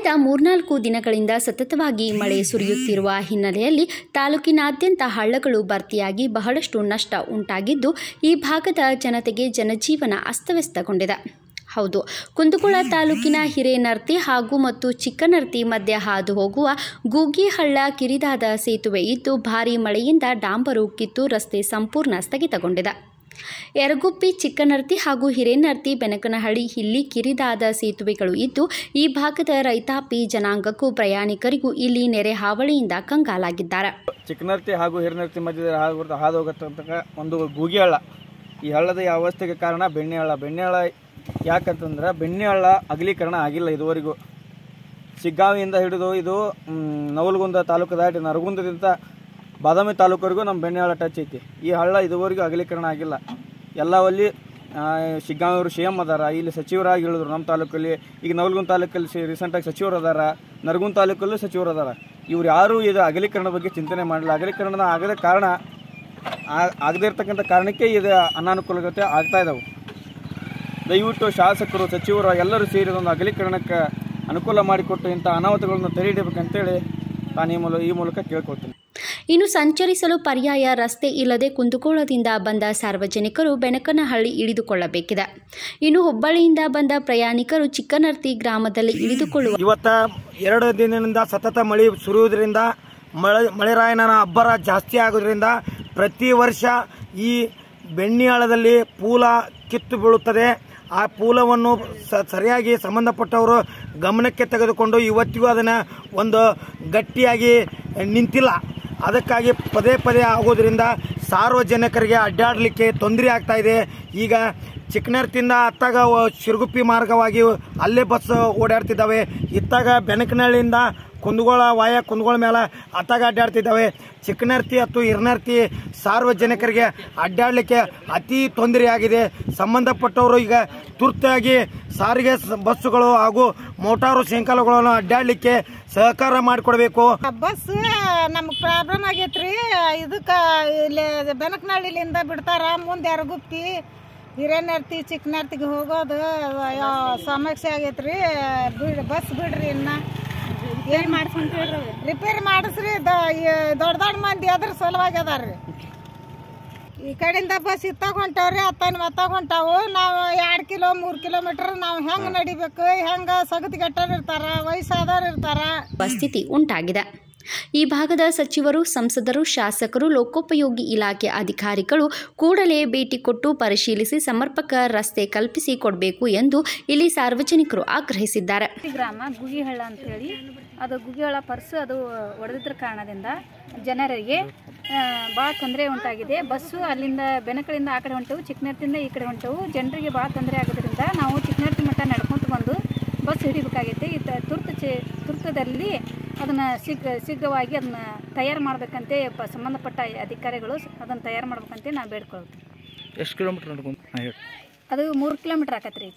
ಕಳೆದ ಮೂರ್ನಾಲ್ಕು ದಿನಗಳಿಂದ ಸತತವಾಗಿ ಮಳೆ ಸುರಿಯುತ್ತಿರುವ ಹಿನ್ನೆಲೆಯಲ್ಲಿ ತಾಲೂಕಿನಾದ್ಯಂತ ಹಳ್ಳಗಳು ಭರ್ತಿಯಾಗಿ ಬಹಳಷ್ಟು ನಷ್ಟ ಉಂಟಾಗಿದ್ದು, ಈ ಭಾಗದ ಜನತೆಗೆ ಜನಜೀವನ ಅಸ್ತವ್ಯಸ್ತಗೊಂಡಿದೆ. ಹೌದು ಕುಂದಗೋಳ ತಾಲೂಕಿನ ಹಿರೇನರ್ತಿ ಹಾಗೂ ಮತ್ತು ಚಿಕ್ಕನರ್ತಿ ಮಧ್ಯೆ ಹಾದು ಹೋಗುವ ಗೂಗಿಹಳ್ಳ ಕಿರಿದಾದ ಸೇತುವೆ ಇದ್ದು, ಭಾರೀ ಮಳೆಯಿಂದ ಡಾಂಬರು ಕಿತ್ತು ರಸ್ತೆ ಸಂಪೂರ್ಣ ಸ್ಥಗಿತಗೊಂಡಿದೆ. ಯರಗುಪ್ಪಿ ಚಿಕ್ಕನರ್ತಿ ಹಾಗೂ ಹಿರೇನರ್ತಿ ಬೆನಕನಹಳ್ಳಿ, ಇಲ್ಲಿ ಕಿರಿದಾದ ಸೇತುವೆಗಳು ಇದ್ದು, ಈ ಭಾಗದ ರೈತಾಪಿ ಜನಾಂಗಕ್ಕೂ ಪ್ರಯಾಣಿಕರಿಗೂ ಇಲ್ಲಿ ನೆರೆ ಹಾವಳಿಯಿಂದ ಕಂಗಾಲಾಗಿದ್ದಾರೆ. ಚಿಕ್ಕನರ್ತಿ ಹಾಗೂ ಹಿರೇನರ್ತಿ ಮಧ್ಯದ ಹಾದು ಹಾದು ಹೋಗತಕ್ಕ ಒಂದು ಗೂಗಿ ಹಳ್ಳ. ಈ ಹಳ್ಳದ ಯಾವ ಅವಸ್ಥೆಗೆ ಕಾರಣ ಬೆಣ್ಣೆ ಹಳ್ಳ. ಬೆಣ್ಣೆ ಹಳ್ಳ ಯಾಕಂತಂದ್ರೆ ಬೆಣ್ಣೆ ಹಳ್ಳ ಅಗಲೀಕರಣ ಆಗಿಲ್ಲ ಇದುವರೆಗೂ. ಸಿಗ್ಗಾವಿಯಿಂದ ಹಿಡಿದು ಇದು ನವಲಗುಂದ ತಾಲೂಕು ದಾಟಿ ನರಗುಂದದಿಂದ ಬಾದಾಮಿ ತಾಲೂಕವರೆಗೂ ನಮ್ಮ ಬೆಣ್ಣೆ ಹಳ್ಳ ಟಚ್ ಐತಿ. ಈ ಹಳ್ಳ ಇದುವರೆಗೂ ಅಗಲೀಕರಣ ಆಗಿಲ್ಲ. ಎಲ್ಲವಲ್ಲಿ ಶಿಗ್ಗಾಂವರು ಸಿ ಎಂ ಅದಾರ. ಇಲ್ಲಿ ಸಚಿವರಾಗಿ ಹೇಳಿದ್ರು ನಮ್ಮ ತಾಲೂಕಲ್ಲಿ. ಈಗ ನವಲ್ಗುಂದ ತಾಲೂಕಲ್ಲಿ ಸಿ ರೀಸೆಂಟಾಗಿ ಸಚಿವರು ಅದಾರ. ನರಗುಂದ ತಾಲೂಕಲ್ಲೂ ಸಚಿವರು ಅದಾರ. ಇವ್ರು ಯಾರೂ ಇದು ಅಗಲೀಕರಣ ಬಗ್ಗೆ ಚಿಂತನೆ ಮಾಡಿಲ್ಲ. ಅಗಲೀಕರಣ ಆಗದ ಕಾರಣ ಆಗದೇ ಇರ್ತಕ್ಕಂಥ ಕಾರಣಕ್ಕೆ ಇದು ಅನಾನುಕೂಲತೆ ಆಗ್ತಾ ಇದಾವೆ. ದಯವಿಟ್ಟು ಶಾಸಕರು, ಸಚಿವರು, ಎಲ್ಲರೂ ಸೇರಿ ಒಂದು ಅಗಲೀಕರಣಕ್ಕೆ ಅನುಕೂಲ ಮಾಡಿಕೊಟ್ಟು ಇಂಥ ಅನಾಹುತಗಳನ್ನು ತೆರೆಯಿಡಬೇಕಂತೇಳಿ ನಾನು ಈ ಮೂಲ, ಈ ಮೂಲಕ ಕೇಳ್ಕೊಳ್ತೀನಿ. ಇನ್ನು ಸಂಚರಿಸಲು ಪರ್ಯಾಯ ರಸ್ತೆ ಇಲ್ಲದೆ ಕುಂದುಕೋಳದಿಂದ ಬಂದ ಸಾರ್ವಜನಿಕರು ಬೆನಕನಹಳ್ಳಿ ಇಳಿದುಕೊಳ್ಳಬೇಕಿದೆ. ಇನ್ನು ಹುಬ್ಬಳ್ಳಿಯಿಂದ ಬಂದ ಪ್ರಯಾಣಿಕರು ಚಿಕ್ಕನರ್ತಿ ಗ್ರಾಮದಲ್ಲಿ ಇಳಿದುಕೊಳ್ಳುವ ಇವತ್ತ ಎರಡು ದಿನದಿಂದ ಸತತ ಮಳೆ ಸುರಿಯುವುದರಿಂದ ಮಳೆ ಮಳೆರಾಯನ ಅಬ್ಬರ ಜಾಸ್ತಿ ಆಗೋದ್ರಿಂದ ಪ್ರತಿ ವರ್ಷ ಈ ಬೆಣ್ಣಿಯಾಳದಲ್ಲಿ ಪೂಲ ಕಿತ್ತು ಬೀಳುತ್ತದೆ. ಆ ಪೂಲವನ್ನು ಸರಿಯಾಗಿ ಸಂಬಂಧಪಟ್ಟವರು ಗಮನಕ್ಕೆ ತೆಗೆದುಕೊಂಡು ಇವತ್ತಿಗೂ ಅದನ್ನು ಒಂದು ಗಟ್ಟಿಯಾಗಿ ನಿಂತಿಲ್ಲ. ಅದಕ್ಕಾಗಿ ಪದೇ ಪದೇ ಆಗೋದ್ರಿಂದ ಸಾರ್ವಜನಿಕರಿಗೆ ಅಡ್ಡಾಡಲಿಕ್ಕೆ ತೊಂದರೆ ಆಗ್ತಾ ಇದೆ. ಈಗ ಚಿಕ್ಕನರ್ತಿಂದ ಅತ್ತಾಗ ಶಿರುಗುಪ್ಪಿ ಮಾರ್ಗವಾಗಿ ಅಲ್ಲೇ ಬಸ್ ಓಡಾಡ್ತಿದ್ದಾವೆ. ಇತ್ತಾಗ ಬೆನಕನಹಳ್ಳಿಯಿಂದ ಕುಂದಗೋಳ ವಾಯ ಕುಂದಗೋಳ ಮೇಲೆ ಅತ್ತಾಗ ಅಡ್ಡಾಡ್ತಿದ್ದಾವೆ. ಚಿಕ್ಕನರ್ತಿ ಅಥವಾ ಹಿರನರ್ತಿ ಸಾರ್ವಜನಿಕರಿಗೆ ಅಡ್ಡಾಡಲಿಕ್ಕೆ ಅತಿ ತೊಂದರೆಯಾಗಿದೆ ಸಂಬಂಧಪಟ್ಟವರು ಈಗ ತುರ್ತಾಗಿ ಸಾರಿಗೆ ಸ- ಬಸ್ಸುಗಳು ಹಾಗೂ ಮೋಟಾರು ಶೃಂಖಲಗಳನ್ನು ಅಡ್ಡಾಡಲಿಕ್ಕೆ ಸಹಕಾರ ಮಾಡಿಕೊಡ್ಬೇಕು. ಬಸ್ ನಮ್ಗೆ ಪ್ರಾಬ್ಲಮ್ ಆಗೈತ್ರಿ. ಇದಕ್ಕೆ ಇಲ್ಲಿ ಬೆನಕನಹಳ್ಳಿಲಿಂದ ಬಿಡ್ತಾರ. ಮುಂದೆ ಎರಗುಪ್ತಿ ಹಿರೇನರ್ತಿ ಚಿಕ್ಕನರ್ತಿಗೆ ಹೋಗೋದು ಯಾ- ಸಮಸ್ಯೆ ಆಗೈತ್ರಿ. ಬಿಡ್ ಬಸ್ ಬಿಡ್ರಿ ಇನ್ನ. ಏನ್ ಮಾಡ್ಕೊಂತೀರಿ ರಿಪೇರಿ ಮಾಡಿಸ್ರಿ. ದೊಡ್ಡ ದೊಡ್ಡ ಮಂದಿ ಅದ್ರ ಸಲುವಾಗಿ ಅದಾರ್ರಿ. ಈ ಕಡೆಯಿಂದ ಬಸ್ ಇತ್ತಾಗ ಹೊಂಟವ್ರಿ ಅತ್ತನ ಮತ್ತಾಗ ಹೊಂಟಾವು ನಾವು ಎರಡು ಕಿಲೋ ಮೂರು ಕಿಲೋಮೀಟರ್ ನಾವು ಹೆಂಗೆ ನಡಿಬೇಕು ಹೆಂಗೆ ಗಟ್ಟರ್ ಇರ್ತಾರ ವಯಸ್ಸಾದವ್ರು ಇರ್ತಾರ. ಪರಿಸ್ಥಿತಿ ಉಂಟಾಗಿದೆ. ಈ ಭಾಗದ ಸಚಿವರು, ಸಂಸದರು, ಶಾಸಕರು, ಲೋಕೋಪಯೋಗಿ ಇಲಾಖೆ ಅಧಿಕಾರಿಗಳು ಕೂಡಲೇ ಭೇಟಿ ಕೊಟ್ಟು ಪರಿಶೀಲಿಸಿ ಸಮರ್ಪಕ ರಸ್ತೆ ಕಲ್ಪಿಸಿ ಕೊಡಬೇಕು ಎಂದು ಇಲ್ಲಿ ಸಾರ್ವಜನಿಕರು ಆಗ್ರಹಿಸಿದ್ದಾರೆ. ಗ್ರಾಮ ಗುಗಿಹಳ್ಳ ಅಂತೇಳಿ. ಅದು ಗುಗಿಹಳ್ಳ ಪರ್ಸು ಅದು ಒಡೆದಿದ್ರ ಕಾರಣದಿಂದ ಜನರಿಗೆ ಭಾಳ ತೊಂದರೆ ಉಂಟಾಗಿದೆ. ಬಸ್ಸು ಅಲ್ಲಿಂದ ಬೆನಕಳಿಂದ ಆ ಕಡೆ ಹೊಂಟವು ಚಿಕ್ಕನರ್ತಿಂದ ಈ ಕಡೆ ಹೊಂಟವು. ಜನರಿಗೆ ಭಾಳ ತೊಂದರೆ ಆಗೋದ್ರಿಂದ ನಾವು ಚಿಕ್ಕನರ್ತಿ ಮಟ್ಟ ನಡ್ಕೊಂತ ಬಂದು ಬಸ್ ಹಿಡಿಬೇಕಾಗೈತೆ. ಈ ತುರ್ತು ಚೆ, ತುರ್ತದಲ್ಲಿ ಅದನ್ನು ಶೀಘ್ರ ಶೀಘ್ರವಾಗಿ ಅದನ್ನ ತಯಾರು ಮಾಡಬೇಕಂತೆ ಪ ಸಂಬಂಧಪಟ್ಟ ಅಧಿಕಾರಿಗಳು ಅದನ್ನು ತಯಾರು ಮಾಡ್ಬೇಕಂತೆ ನಾವು ಬೇಡ್ಕೊಳ್ತೀವಿ ಎಷ್ಟು ಕಿಲೋಮೀಟ್ರ್ ನಡ್ಕೊಂಡು ಹಾಂ ಹೇಳಿ. ಅದು ಮೂರು ಕಿಲೋಮೀಟ್ರ್ ಆಕತ್ರಿ.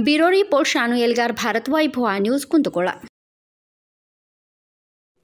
Bureau report Shanu Elgar Bharat Vaibhav news Kundgol